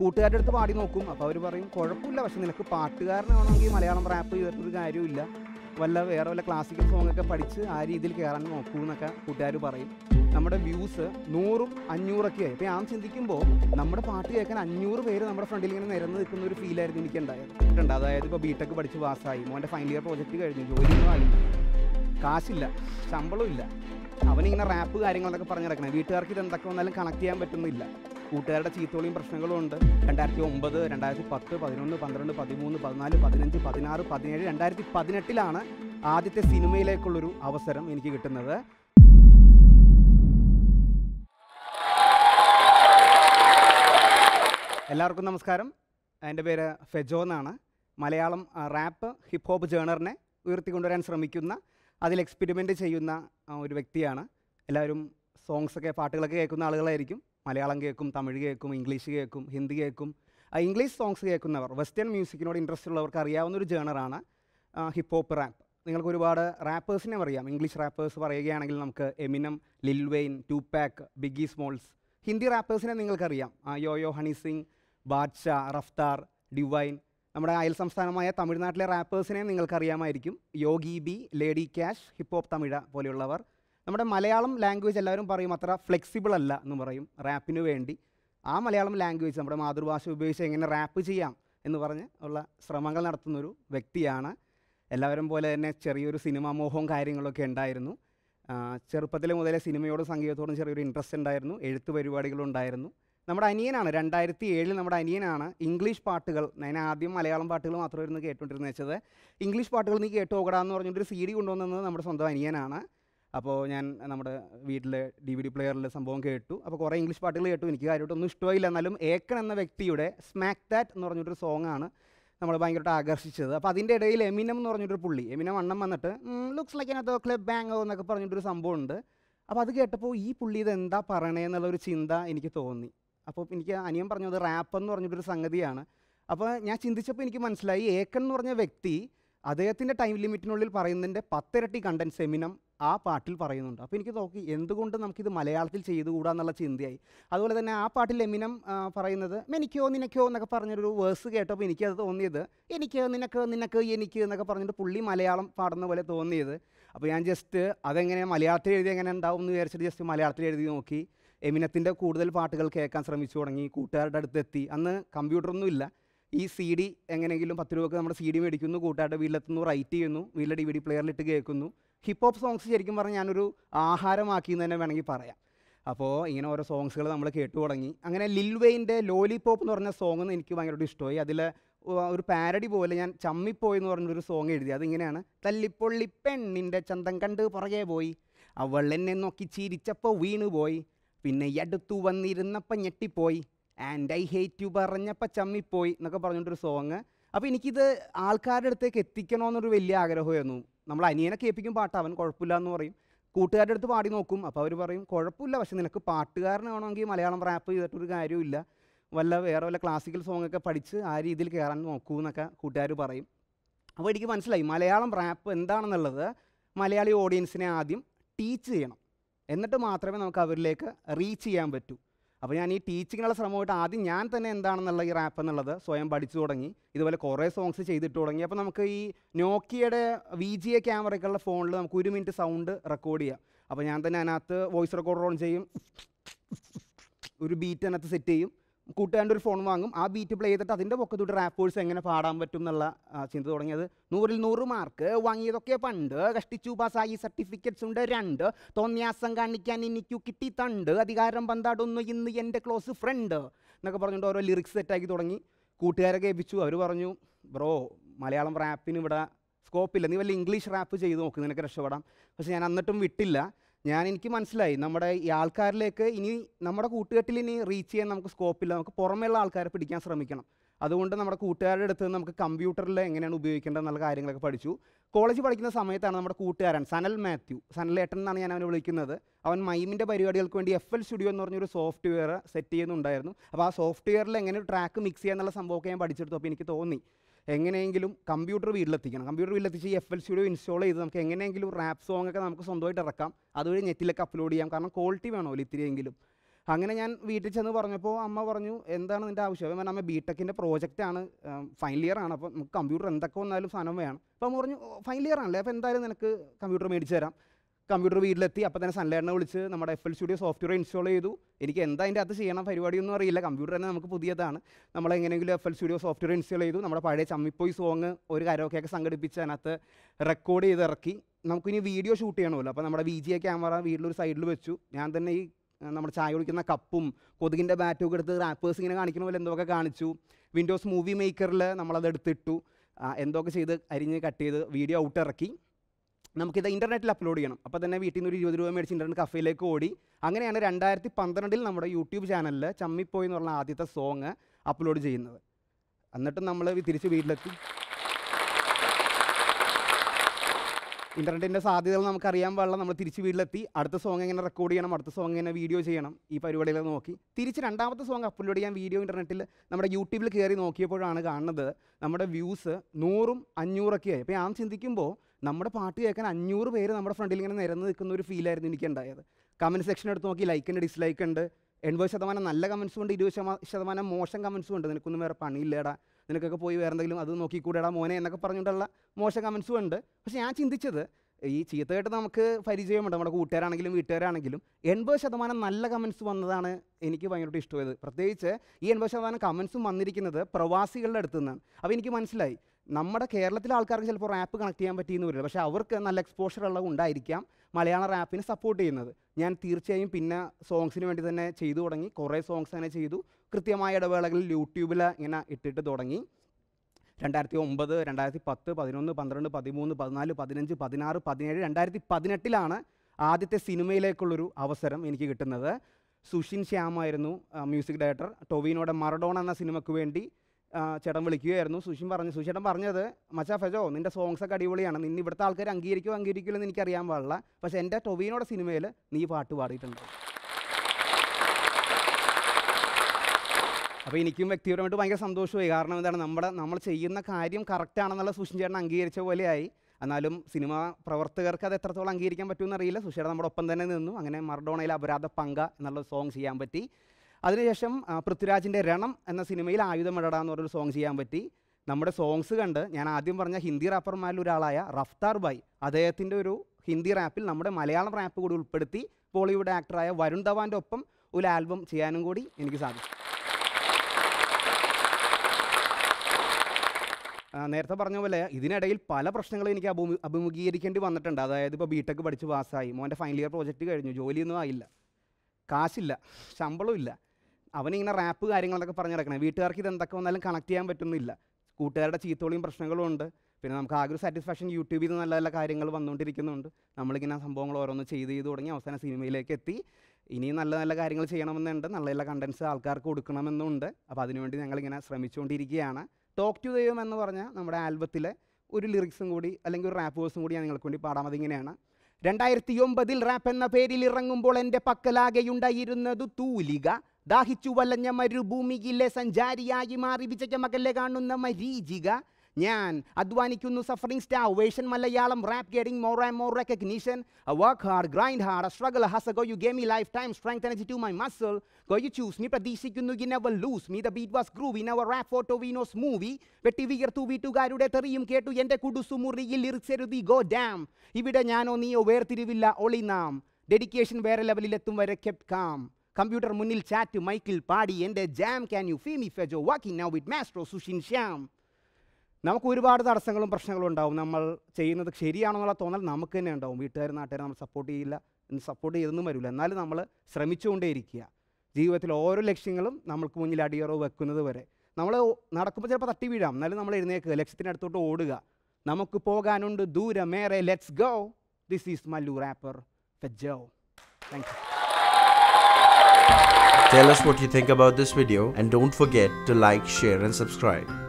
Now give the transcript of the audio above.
കൂട്ടുകാരുടെ അടുത്ത് പാടി നോക്കും. അപ്പോൾ അവർ പറയും കുഴപ്പമില്ല. പക്ഷെ നിനക്ക് പാട്ടുകാരനാണെങ്കിൽ മലയാളം റാപ്പ് ചെയ്തിട്ടൊരു കാര്യമില്ല. വല്ല വേറെ വല്ല ക്ലാസിക്കൽ സോങ് ഒക്കെ പഠിച്ച് ആ രീതിയിൽ കയറാൻ നോക്കൂ എന്നൊക്കെ കൂട്ടുകാർ പറയും. നമ്മുടെ വ്യൂസ് നൂറും അഞ്ഞൂറൊക്കെ ആയി. ഇപ്പോൾ ഞാൻ ചിന്തിക്കുമ്പോൾ നമ്മുടെ പാട്ട് കേൾക്കാൻ അഞ്ഞൂറ് പേര് നമ്മുടെ ഫ്രണ്ടിൽ ഇങ്ങനെ നിരന്ന് നിൽക്കുന്ന ഒരു ഫീലായിരുന്നു എനിക്ക് ഉണ്ടായത് ഉണ്ട് അതായത് ഇപ്പോൾ ബി ടെക് പഠിച്ച് പാസ്സായി മോന്റെ ഫൈനൽ ഇയർ പ്രോജക്റ്റ് കഴിഞ്ഞു. ജോലിയൊന്നും ആയില്ല. കാശില്ല. ശമ്പളം ഇല്ല. അവനിങ്ങനെ റാപ്പ് കാര്യങ്ങളൊക്കെ പറഞ്ഞു വീട്ടുകാർക്ക് ഇത് എന്തൊക്കെ വന്നാലും കണക്ട് ചെയ്യാൻ പറ്റുന്നില്ല. കൂട്ടുകാരുടെ ചീത്തോളിയും പ്രശ്നങ്ങളും ഉണ്ട്. രണ്ടായിരത്തി ഒമ്പത് രണ്ടായിരത്തി പത്ത് പതിനൊന്ന് പന്ത്രണ്ട് പതിമൂന്ന് പതിനാല് പതിനഞ്ച് പതിനാറ് പതിനേഴ് രണ്ടായിരത്തി പതിനെട്ടിലാണ് ആദ്യത്തെ സിനിമയിലേക്കുള്ളൊരു അവസരം എനിക്ക് കിട്ടുന്നത്. എല്ലാവർക്കും നമസ്കാരം. എന്റെ പേര് ഫെജോ എന്നാണ്. മലയാളം റാപ്പ് ഹിപ്പ് ഹോപ്പ് ജേണറിനെ ഉയർത്തിക്കൊണ്ടുവരാൻ ശ്രമിക്കുന്ന അതിൽ എക്സ്പെരിമെന്റ് ചെയ്യുന്ന ഒരു വ്യക്തിയാണ്. എല്ലാവരും സോങ്സൊക്കെ പാട്ടുകളൊക്കെ കേൾക്കുന്ന ആളുകളായിരിക്കും. മലയാളം കേൾക്കും തമിഴ് കേൾക്കും ഇംഗ്ലീഷ് കേൾക്കും ഹിന്ദി കേൾക്കും. ഇംഗ്ലീഷ് സോങ്സ് കേൾക്കുന്നവർ വെസ്റ്റേൺ മ്യൂസിക്കിനോട് ഇൻട്രസ്റ്റ് ഉള്ളവർക്ക് അറിയാവുന്ന ഒരു ജേണറാണ് ഹിപ്പ് ഹോപ്പ് റാപ്പ്. നിങ്ങൾക്ക് ഒരുപാട് റാപ്പേഴ്സിനെ അറിയാം. ഇംഗ്ലീഷ് റാപ്പേഴ്സ് പറയുകയാണെങ്കിൽ നമുക്ക് Eminem Lil Wayne Tupac Biggie Smalls Hindi റാപ്പേഴ്സിനെ നിങ്ങൾക്കറിയാം. യോയോ ഹണി സിംഗ് ബാദ്ഷാ റഫ്താർ ഡിവൈൻ. നമ്മുടെ അയൽ സംസ്ഥാനമായ തമിഴ്നാട്ടിലെ റാപ്പേഴ്സിനെ നിങ്ങൾക്കറിയാമായിരിക്കും. Yogi B lady Kash hip hop Tamizha പോലെയുള്ളവർ. നമ്മുടെ മലയാളം ലാംഗ്വേജ് എല്ലാവരും പറയും അത്ര ഫ്ലെക്സിബിൾ അല്ല എന്ന് പറയും റാപ്പിന് വേണ്ടി. ആ മലയാളം ലാംഗ്വേജ് നമ്മുടെ മാതൃഭാഷ ഉപയോഗിച്ച് എങ്ങനെ റാപ്പ് ചെയ്യാം എന്ന് പറഞ്ഞ് ഉള്ള ശ്രമങ്ങൾ നടത്തുന്നൊരു വ്യക്തിയാണ്. എല്ലാവരും പോലെ തന്നെ ചെറിയൊരു സിനിമാ മോഹവും കാര്യങ്ങളൊക്കെ ഉണ്ടായിരുന്നു. ചെറുപ്പത്തിൽ മുതലേ സിനിമയോടും സംഗീതത്തോടും ചെറിയൊരു ഇൻട്രസ്റ്റ് ഉണ്ടായിരുന്നു. എഴുത്ത് പരിപാടികളുണ്ടായിരുന്നു നമ്മുടെ അനിയനാണ് രണ്ടായിരത്തി ഏഴിൽ നമ്മുടെ അനിയനാണ് ഇംഗ്ലീഷ് പാട്ടുകൾ ഞാൻ ആദ്യം മലയാളം പാട്ടുകൾ മാത്രമായിരുന്നു കേട്ടുകൊണ്ടിരുന്നത്. വെച്ചത്. ഇംഗ്ലീഷ് പാട്ടുകൾ നീ കേട്ട് പോകടാന്ന് പറഞ്ഞിട്ടൊരു സി ഡി കൊണ്ടുവന്നത് നമ്മുടെ സ്വന്തം അനിയനാണ്. അപ്പോൾ ഞാൻ നമ്മുടെ വീട്ടിലെ ഡി വി ഡി പ്ലെയറിൽ സംഭവം കേട്ടു. അപ്പോൾ കുറേ ഇംഗ്ലീഷ് പാട്ടുകൾ കേട്ടു. എനിക്ക് കാര്യമായിട്ടൊന്നും ഇഷ്ടമായില്ല. എന്നാലും ഏക്കൺ എന്ന വ്യക്തിയുടെ സ്മാക്ക് ദാറ്റ് എന്ന് പറഞ്ഞിട്ടൊരു സോങ്ങാണ് നമ്മൾ ഭയങ്കരമായിട്ട് ആകർഷിച്ചത്. അപ്പോൾ അതിന്റെ ഇടയിൽ എമിനം എന്ന് പറഞ്ഞിട്ടൊരു പുള്ളി. എമിനം വണ്ണം വന്നിട്ട് ലുക്സ് ലൈക്ക് അതിനകത്ത് ക്ലബ് ബാങ്കോ എന്നൊക്കെ പറഞ്ഞിട്ടൊരു സംഭവമുണ്ട് അപ്പോൾ അത് കേട്ടപ്പോൾ ഈ പുള്ളി ഇത് എന്താ പറയണേ എന്നുള്ളൊരു ചിന്ത എനിക്ക് തോന്നി. അപ്പോൾ എനിക്ക് അനിയൻ പറഞ്ഞത് റാപ്പ് എന്ന് പറഞ്ഞിട്ടൊരു സംഗതിയാണ്. അപ്പോൾ ഞാൻ ചിന്തിച്ചപ്പോൾ എനിക്ക് മനസ്സിലായി. ഏക്കൻ എന്ന് പറഞ്ഞ വ്യക്തി അദ്ദേഹത്തിന്റെ ടൈം ലിമിറ്റിനുള്ളിൽ പറയുന്നതിന്റെ പത്തിരട്ടി കണ്ടൻസ് എമിനം ആ പാട്ടിൽ പറയുന്നുണ്ട്. അപ്പോൾ എനിക്ക് നോക്കി എന്തുകൊണ്ട് നമുക്കിത് മലയാളത്തിൽ ചെയ്തുകൂടാ എന്നുള്ള ചിന്തയായി. അതുപോലെ തന്നെ ആ പാട്ടിൽ എമിനം പറയുന്നത് എനിക്കോ നിനക്കോ എന്നൊക്കെ പറഞ്ഞൊരു വേഴ്സ് കേട്ടപ്പോൾ എനിക്കത് തോന്നിയത് എനിക്ക് നിനക്ക് നിനക്ക് എനിക്ക് എന്നൊക്കെ പറഞ്ഞിട്ട് പുള്ളി മലയാളം പാടുന്ന പോലെ തോന്നിയത്. അപ്പോൾ ഞാൻ ജസ്റ്റ് അതെങ്ങനെ മലയാളത്തിൽ എഴുതി എങ്ങനെ ഉണ്ടാവും എന്ന് വിചാരിച്ചിട്ട് ജസ്റ്റ് മലയാളത്തിൽ എഴുതി നോക്കി. എമിനത്തിന്റെ കൂടുതൽ പാട്ടുകൾ കേൾക്കാൻ ശ്രമിച്ചു തുടങ്ങി കൂട്ടുകാരുടെ അടുത്തെത്തി. അന്ന് കമ്പ്യൂട്ടറൊന്നുമില്ല ഈ സി ഡി എങ്ങനെയെങ്കിലും പത്ത് രൂപക്ക് നമ്മുടെ സി ഡി മേടിക്കുന്നു കൂട്ടുകാരുടെ വീട്ടിലെത്തുന്നു റൈറ്റ് ചെയ്യുന്നു വീട്ടിലെ ഡി വി ഡി പ്ലെയറിലിട്ട് കേൾക്കുന്നു. ഹിപ്പ് ഹോപ്പ് സോങ്സ് ശരിക്കും പറഞ്ഞാൽ ഞാനൊരു ആഹാരമാക്കി എന്ന് തന്നെ വേണമെങ്കിൽ പറയാം. അപ്പോൾ ഇങ്ങനെ ഓരോ സോങ്സുകൾ നമ്മൾ കേട്ടു തുടങ്ങി. അങ്ങനെ ലിൽവെയിന്റെ ലോലി ലോലിപോപ്പ് എന്ന് പറഞ്ഞ സോങ് എനിക്ക് ഭയങ്കരമായിട്ട് ഇഷ്ടമായി. അതിൽ ഒരു പാരഡി പോലെ ഞാൻ ചമ്മിപ്പോയി എന്ന് പറഞ്ഞൊരു സോങ് എഴുതി. അതിങ്ങനെയാണ് തല്ലിപ്പൊള്ളി പെണ്ണിന്റെ ചന്തം കണ്ട് പുറകെ പോയി. അവൾ എന്നെ നോക്കി ചിരിച്ചപ്പോൾ വീണു പോയി പിന്നെ അടുത്തു വന്നിരുന്നപ്പോൾ ഞെട്ടിപ്പോയി. ആൻഡ് ഐ ഹേറ്റ് യു പറഞ്ഞപ്പോൾ ചമ്മിപ്പോയി എന്നൊക്കെ പറഞ്ഞിട്ടൊരു സോങ് അപ്പോൾ എനിക്കിത് ആൾക്കാരുടെ അടുത്തേക്ക് എത്തിക്കണമെന്നൊരു വലിയ ആഗ്രഹമായിരുന്നു. നമ്മൾ അനിയനെ കേൾപ്പിക്കും പാട്ട് അവൻ കുഴപ്പമില്ല എന്ന് പറയും. കൂട്ടുകാരുടെ അടുത്ത് പാടി നോക്കും. അപ്പോൾ അവർ പറയും കുഴപ്പമില്ല പക്ഷെ നിനക്ക് പാട്ടുകാരനാണെങ്കിൽ മലയാളം റാപ്പ് ചെയ്തിട്ടൊരു കാര്യമില്ല വല്ല വേറെ വല്ല ക്ലാസിക്കൽ സോങ് ഒക്കെ പഠിച്ച് ആ രീതിയിൽ കയറാൻ നോക്കൂ എന്നൊക്കെ കൂട്ടുകാർ പറയും. അപ്പോൾ എനിക്ക് മനസ്സിലായി മലയാളം റാപ്പ് എന്താണെന്നുള്ളത് മലയാളി ഓഡിയൻസിനെ ആദ്യം ടീച്ച് ചെയ്യണം. എന്നിട്ട് മാത്രമേ നമുക്ക് അവരിലേക്ക് റീച്ച് ചെയ്യാൻ പറ്റൂ. അപ്പോൾ ഞാൻ ഈ ടീച്ചിങ്ങിനുള്ള ശ്രമമായിട്ട് ആദ്യം ഞാൻ തന്നെ എന്താണെന്നുള്ള ഈ റാപ്പ് എന്നുള്ളത് സ്വയം പഠിച്ചു തുടങ്ങി. ഇതുപോലെ കുറേ സോങ്സ് ചെയ്തിട്ട് തുടങ്ങി. അപ്പോൾ നമുക്ക് ഈ നോക്കിയയുടെ വി ജി എ ക്യാമറയ്ക്കുള്ള ഫോണിൽ നമുക്ക് ഒരു മിനിറ്റ് സൗണ്ട് റെക്കോർഡ് ചെയ്യാം. അപ്പോൾ ഞാൻ തന്നെ അതിനകത്ത് വോയിസ് റെക്കോർഡർ ഓൺ ചെയ്യും. ഒരു ബീറ്റ് അതിനകത്ത് സെറ്റ് ചെയ്യും. കൂട്ടുകാരന്റെ ഒരു ഫോൺ വാങ്ങും. ആ ബീറ്റ് പ്ലേ ചെയ്തിട്ട് അതിന്റെ പൊക്കത്തോട്ട് റാപ്പേഴ്സ് എങ്ങനെ പാടാൻ പറ്റും എന്നുള്ള ചിന്ത തുടങ്ങിയത്. നൂറിൽ നൂറ് മാർക്ക് വാങ്ങിയതൊക്കെ പണ്ട്. കഷ്ടിച്ചു പാസ്സായി സർട്ടിഫിക്കറ്റ്സ് ഉണ്ട് രണ്ട്. തോന്നിയാസം കാണിക്കാൻ എനിക്കു കിട്ടി തണ്ട്. അധികാരം പന്താടുന്നു ഇന്ന് എന്റെ ക്ലോസ് ഫ്രണ്ട് എന്നൊക്കെ പറഞ്ഞുകൊണ്ട് ഓരോ ലിറിക്സ് സെറ്റാക്കി തുടങ്ങി. കൂട്ടുകാരെ കേൾപ്പിച്ചു അവർ പറഞ്ഞു ബ്രോ മലയാളം റാപ്പിന് ഇവിടെ സ്കോപ്പില്ല നീ വല്ല ഇംഗ്ലീഷ് റാപ്പ് ചെയ്ത് നോക്ക്. നിനക്ക് രക്ഷപ്പെടാം. പക്ഷെ ഞാൻ എന്നിട്ടും വിട്ടില്ല. ഞാൻ എനിക്ക് മനസ്സിലായി. നമ്മുടെ ഈ ആൾക്കാരിലേക്ക് ഇനി നമ്മുടെ കൂട്ടുകെട്ടിൽ ഇനി റീച്ച് ചെയ്യാൻ നമുക്ക് സ്കോപ്പില്ല നമുക്ക് പുറമേയുള്ള ആൾക്കാരെ പിടിക്കാൻ ശ്രമിക്കണം. അതുകൊണ്ട് നമ്മുടെ കൂട്ടുകാരുടെ അടുത്ത് നമുക്ക് കമ്പ്യൂട്ടറിൽ എങ്ങനെയാണ് ഉപയോഗിക്കേണ്ടത് എന്നുള്ള കാര്യങ്ങളൊക്കെ പഠിച്ചു. കോളേജ് പഠിക്കുന്ന സമയത്താണ് നമ്മുടെ കൂട്ടുകാരൻ സനൽ മാത്യു. സനൽ ഏട്ടൻ എന്നാണ് ഞാൻ അവനെ വിളിക്കുന്നത്. അവൻ മൈമിന്റെ പരിപാടികൾക്ക് വേണ്ടി എഫ് എൽ സ്റ്റുഡിയോ എന്ന് പറഞ്ഞൊരു സോഫ്റ്റ്വെയർ സെറ്റ് ചെയ്യുന്നുണ്ടായിരുന്നു. അപ്പോൾ ആ സോഫ്റ്റ്വെയറിൽ എങ്ങനെ ട്രാക്ക് മിക്സ് ചെയ്യാന്നുള്ള സംഭവമൊക്കെ ഞാൻ പഠിച്ചെടുത്തു. അപ്പോൾ എനിക്ക് തോന്നി. എങ്ങനെയെങ്കിലും കമ്പ്യൂട്ടർ വീട്ടിലെത്തിക്കണം. കമ്പ്യൂട്ടർ വീട്ടിലെത്തിച്ച് എഫ് എൽ സ്റ്റുഡിയോ ഇൻസ്റ്റാൾ ചെയ്ത് നമുക്ക് എങ്ങനെയെങ്കിലും റാപ്പ് സോങ് ഒക്കെ നമുക്ക് സ്വന്തമായിട്ട് ഇറക്കാം. അതുവഴി നെറ്റിലൊക്കെ അപ്ലോഡ് ചെയ്യാം. കാരണം ക്വാളിറ്റി വേണമല്ലോ ഇത്തിരിയെങ്കിലും. അങ്ങനെ ഞാൻ വീട്ടിൽ ചെന്ന് പറഞ്ഞപ്പോൾ അമ്മ പറഞ്ഞു എന്താണ് നിന്റെ ആവശ്യം? ഞാൻ അമ്മ ബി ടെക്കിന്റെ പ്രോജക്റ്റാണ് ഫൈനൽ ഇയർ ആണ്. അപ്പോൾ നമുക്ക് കമ്പ്യൂട്ടർ എന്തൊക്കെ വന്നാലും സാധനം വേണം. അപ്പോൾ അമ്മ പറഞ്ഞു ഫൈനൽ ഇയർ ആണല്ലേ. അപ്പോൾ എന്തായാലും നിനക്ക് കമ്പ്യൂട്ടർ മേടിച്ച് തരാം. കമ്പ്യൂട്ടർ വീട്ടിലെത്തി. അപ്പോൾ തന്നെ സൺലൈറ്റിനെ വിളിച്ച് നമ്മുടെ F L studio software install ചെയ്തു. എനിക്ക് എന്താ അതിന്റെ അകത്ത് ചെയ്യണം പരിപാടിയൊന്നും അറിയില്ല. കമ്പ്യൂട്ടർ തന്നെ നമുക്ക് പുതിയതാണ്. നമ്മൾ എങ്ങനെയെങ്കിലും F L studio software install ചെയ്തു. നമ്മുടെ പഴയ ചമ്മിപ്പോയി സോങ് ഒരു കരോക്കെയൊക്കെ സംഘടിപ്പിച്ച് അതിനകത്ത് റെക്കോർഡ് ചെയ്ത് ഇറക്കി. നമുക്കിനി വീഡിയോ ഷൂട്ട് ചെയ്യണമല്ലോ. അപ്പോൾ നമ്മുടെ വി ജി എ ക്യാമറ വീട്ടിലൊരു സൈഡിൽ വെച്ചു. ഞാൻ തന്നെ ഈ നമ്മുടെ ചായ കുടിക്കുന്ന കപ്പും കൊതുകിന്റെ ബാറ്റും ഒക്കെ എടുത്ത് റാപ്പേഴ്സ് ഇങ്ങനെ കാണിക്കുന്ന പോലെ എന്തൊക്കെ കാണിച്ചു. വിൻഡോസ് മൂവി മേക്കറിൽ നമ്മളത് എടുത്തിട്ടു. എന്തൊക്കെ ചെയ്ത് അരിഞ്ഞ് കട്ട് ചെയ്ത് വീഡിയോ ഔട്ട് ഇറക്കി. നമുക്കിത് ഇന്റർനെറ്റിൽ അപ്ലോഡ് ചെയ്യണം. അപ്പോൾ തന്നെ വീട്ടിൽ നിന്ന് ഒരു ഇരുപത് രൂപ മേടിച്ച് ഇന്റർനെറ്റ് കഫയിലേക്ക് ഓടി. അങ്ങനെയാണ് രണ്ടായിരത്തി പന്ത്രണ്ടിൽ നമ്മുടെ യൂട്യൂബ് ചാനലിൽ ചമ്മിപ്പോയി എന്ന് പറഞ്ഞ ആദ്യത്തെ സോങ് അപ്ലോഡ് ചെയ്യുന്നത്. എന്നിട്ടും നമ്മൾ തിരിച്ച് വീട്ടിലെത്തി. ഇന്റർനെറ്റിന്റെ സാധ്യതകൾ നമുക്കറിയാൻ പാടില്ല നമ്മൾ തിരിച്ച് വീട്ടിലെത്തി. അടുത്ത സോങ് എങ്ങനെ റെക്കോർഡ് ചെയ്യണം? അടുത്ത സോങ് എങ്ങനെ വീഡിയോ ചെയ്യണം? ഈ പരിപാടികൾ നോക്കി. തിരിച്ച് രണ്ടാമത്തെ സോങ് അപ്ലോഡ് ചെയ്യാൻ വീഡിയോ ഇന്റർനെറ്റിൽ നമ്മുടെ യൂട്യൂബിൽ കയറി നോക്കിയപ്പോഴാണ് കാണുന്നത് നമ്മുടെ വ്യൂസ് നൂറും അഞ്ഞൂറൊക്കെ ആയി. അപ്പോൾ ഞാൻ ചിന്തിക്കുമ്പോൾ നമ്മുടെ പാട്ട് കേൾക്കാൻ അഞ്ഞൂറ് പേര് നമ്മുടെ ഫ്രണ്ടിൽ ഇങ്ങനെ നിരന്ന് നിൽക്കുന്ന ഒരു ഫീലായിരുന്നു എനിക്ക് ഉണ്ടായത്. കമന്റ് സെക്ഷൻ എടുത്ത് നോക്കി ലൈക്ക് ഉണ്ട് ഡിസ്ലൈക്ക് ഉണ്ട്. എൺപത് ശതമാനം നല്ല കമൻസും ഉണ്ട് ഇരുപത് ശതമാ- ശതമാനം മോശം കമൻസും ഉണ്ട്. നിനക്കൊന്നും വേറെ പണിയില്ലേടാ. നിനക്കൊക്കെ പോയി വേറെ എന്തെങ്കിലും അത് നോക്കിക്കൂടെടാ മോനെ എന്നൊക്കെ പറഞ്ഞുകൊണ്ടുള്ള മോശം കമൻസും ഉണ്ട്. പക്ഷെ ഞാൻ ചിന്തിച്ചത് ഈ ചീത്തയായിട്ട് നമുക്ക് പരിചയമുണ്ട്. നമ്മുടെ കൂട്ടുകാരാണെങ്കിലും വീട്ടുകാരാണെങ്കിലും എൺപത് ശതമാനം നല്ല കമൻസ് വന്നതാണ് എനിക്ക് ഭയങ്കരമായിട്ട് ഇഷ്ടമായത്. പ്രത്യേകിച്ച് ഈ എൺപത് ശതമാനം കമൻസും വന്നിരിക്കുന്നത് പ്രവാസികളുടെ അടുത്തു നിന്നാണ് അപ്പോൾ എനിക്ക് മനസ്സിലായി. നമ്മുടെ കേരളത്തിലെ ആൾക്കാർക്ക് ചിലപ്പോൾ റാപ്പ് കണക്ട് ചെയ്യാൻ പറ്റിയെന്ന് വരില്ല. പക്ഷേ അവർക്ക് നല്ല എക്സ്പോഷർ ഉള്ളത് ഉണ്ടായിരിക്കാം. മലയാള റാപ്പിനെ സപ്പോർട്ട് ചെയ്യുന്നത്. ഞാൻ തീർച്ചയായും പിന്നെ സോങ്സിന് വേണ്ടി തന്നെ ചെയ്തു തുടങ്ങി. കുറേ സോങ്സ് തന്നെ ചെയ്തു. കൃത്യമായ ഇടവേളകളിൽ യൂട്യൂബിൽ ഇങ്ങനെ ഇട്ടിട്ട് തുടങ്ങി. രണ്ടായിരത്തി ഒമ്പത് രണ്ടായിരത്തി പത്ത് പതിനൊന്ന് പന്ത്രണ്ട് പതിമൂന്ന് പതിനാല് പതിനഞ്ച് പതിനാറ് പതിനേഴ് രണ്ടായിരത്തി പതിനെട്ടിലാണ് ആദ്യത്തെ സിനിമയിലേക്കുള്ളൊരു അവസരം എനിക്ക് കിട്ടുന്നത്. സുഷിൻ ശ്യാമായിരുന്നു മ്യൂസിക് ഡയറക്ടർ ടൊവിനോടെ മറഡോൺ എന്ന സിനിമയ്ക്ക് വേണ്ടി ചേട്ടൻ വിളിക്കുകയായിരുന്നു. സുഷിൻ പറഞ്ഞു സുശേട്ടൻ പറഞ്ഞത് മച്ചാ ഫെജോ നിന്റെ സോങ്സ് ഒക്കെ അടിപൊളിയാണ്. നിന്നെ ഇവിടുത്തെ ആൾക്കാർ അംഗീകരിക്കുമോ അംഗീകരിക്കില്ലെന്ന് എനിക്കറിയാൻ പാടില്ല. പക്ഷേ എന്റെ ടൊവിനോടെ സിനിമയിൽ നീ പാട്ട് പാടിയിട്ടുണ്ട്. അപ്പോൾ എനിക്കും വ്യക്തിപരമായിട്ട് ഭയങ്കര സന്തോഷമായി. കാരണം എന്താണ് നമ്മുടെ നമ്മൾ ചെയ്യുന്ന കാര്യം കറക്റ്റ് ആണെന്നുള്ള സുഷിൻ ചേട്ടൻ അംഗീകരിച്ച പോലെയായി. എന്നാലും സിനിമ പ്രവർത്തകർക്ക് അത് എത്രത്തോളം അംഗീകരിക്കാൻ പറ്റുമെന്ന് അറിയില്ല. സുഷേട്ടൻ നമ്മുടെ ഒപ്പം തന്നെ നിന്നു. അങ്ങനെ മർഡോണയിലെ അപരാധ പങ്ക എന്നുള്ള സോങ് ചെയ്യാൻ പറ്റി. അതിനുശേഷം പൃഥ്വിരാജിന്റെ രണം എന്ന സിനിമയിൽ ആയുധമിടട എന്ന് പറഞ്ഞൊരു സോങ് ചെയ്യാൻ പറ്റി. നമ്മുടെ സോങ്സ് കണ്ട് ഞാൻ ആദ്യം പറഞ്ഞ ഹിന്ദി റാപ്പർമാരിൽ ഒരാളായ റഫ്താർ ബായ് അദ്ദേഹത്തിന്റെ ഒരു ഹിന്ദി റാപ്പിൽ നമ്മുടെ മലയാളം റാപ്പ് കൂടി ഉൾപ്പെടുത്തി ബോളിവുഡ് ആക്ടറായ വരുൺ ധവാന്റെ ഒപ്പം ഒരു ആൽബം ചെയ്യാനും കൂടി എനിക്ക് സാധിച്ചു. നേരത്തെ പറഞ്ഞ പോലെ ഇതിനിടയിൽ പല പ്രശ്നങ്ങളും എനിക്ക് അഭിമു അഭിമുഖീകരിക്കേണ്ടി വന്നിട്ടുണ്ട്. അതായത് ഇപ്പോൾ ബിടെക് പഠിച്ച് പാസ്സായി മോന്റെ ഫൈനൽ ഇയർ പ്രോജക്റ്റ് കഴിഞ്ഞു. ജോലിയൊന്നും ആയില്ല. കാശില്ല. ശമ്പളവും ഇല്ല അവനിങ്ങനെ റാപ്പ് കാര്യങ്ങളൊക്കെ പറഞ്ഞു നടക്കണേ. വീട്ടുകാർക്ക് ഇത് എന്തൊക്കെ വന്നാലും കണക്ട് ചെയ്യാൻ പറ്റുന്നില്ല. കൂട്ടുകാരുടെ ചീത്തോളിയും പ്രശ്നങ്ങളും ഉണ്ട്. പിന്നെ നമുക്ക് ആകെ ഒരു സാറ്റിസ്ഫാക്ഷൻ യൂട്യൂബിൽ നിന്ന് നല്ല നല്ല കാര്യങ്ങൾ വന്നുകൊണ്ടിരിക്കുന്നുണ്ട്. നമ്മളിങ്ങനെ സംഭവങ്ങൾ ഓരോന്ന് ചെയ്ത് ചെയ്ത് തുടങ്ങി അവസാന സിനിമയിലേക്ക് എത്തി. ഇനിയും നല്ല നല്ല കാര്യങ്ങൾ ചെയ്യണമെന്നുണ്ട്. നല്ല നല്ല കണ്ടൻസ് ആൾക്കാർക്ക് കൊടുക്കണമെന്നുണ്ട്. അപ്പോൾ അതിനുവേണ്ടി ഞങ്ങളിങ്ങനെ ശ്രമിച്ചുകൊണ്ടിരിക്കുകയാണ്. ടോക്ക് ടു ദൈവം എന്ന് പറഞ്ഞാൽ നമ്മുടെ ആൽബത്തിലെ ഒരു ലിറിക്സും കൂടി അല്ലെങ്കിൽ ഒരു റാപ്പ് വേഴ്സും കൂടി ഞാൻ നിങ്ങൾക്ക് വേണ്ടി പാടാം അതിങ്ങനെയാണ് രണ്ടായിരത്തി ഒമ്പതിൽ റാപ്പ് എന്ന പേരിൽ ഇറങ്ങുമ്പോൾ എന്റെ പക്കലാകെയുണ്ടായിരുന്നത് തൂലിക. ദാഹിച്ചു വലഞ്ഞ മരുഭൂമിയിലെ സഞ്ചാരിയായി മാറി വിജയമകലെ കാണുന്ന മരീചിക. ഞാൻ അധ്വാനിക്കുന്നു suffering starvation Malayalam rap getting more and more recognition work hard grind hard hard, ഹസ go you game me life time strength energy to my muscle go you choose me പ്രതീക്ഷിക്കുന്നു in our lose me the beat was grew in our rap photo Vinos movie വെട്ടി വിയർത്തു വീട്ടുകാരുടെ തെറിയും കേട്ടു എന്റെ കുടുസു മുറിയിൽ ഇറിച്ചെരുതി go dam ഇവിടെ ഞാനോ നീയോ വേർതിരിവില്ല ഒളി നാം. ഡെഡിക്കേഷൻ വേറെ ലെവലിലെത്തും വരെ കെപ് കാം കമ്പ്യൂട്ടർ മുന്നിൽ ചാറ്റ് മൈക്കിൽ പാടി എന്റെ jam can you feel me Fejo walking now with maestro Sushin Shyam നമുക്ക് ഒരുപാട് തടസ്സങ്ങളും പ്രശ്നങ്ങളും ഉണ്ടാവും. നമ്മൾ ചെയ്യുന്നത് ശരിയാണെന്നുള്ള തോന്നൽ നമുക്ക് തന്നെ ഉണ്ടാവും. വീട്ടുകാർ നാട്ടുകാർ നമ്മൾ സപ്പോർട്ട് ചെയ്യില്ല. സപ്പോർട്ട് ചെയ്തൊന്നും വരില്ല. എന്നാലും നമ്മൾ ശ്രമിച്ചുകൊണ്ടേയിരിക്കുക ജീവിതത്തിൽ ഓരോ ലക്ഷ്യങ്ങളും നമ്മൾക്ക് മുന്നിൽ അടിയറോ വെക്കുന്നത് വരെ. നമ്മൾ നടക്കുമ്പോൾ ചിലപ്പോൾ തട്ടി വീഴാം. എന്നാലും നമ്മൾ എഴുന്നേൽക്കുക. ലക്ഷ്യത്തിനടുത്തോട്ട് ഓടുക. നമുക്ക് പോകാനുണ്ട് ദൂരമേറെ. Let's go this is Mallu rapper Fejo thank you Tell us what you think about this video and don't forget to like, share and subscribe.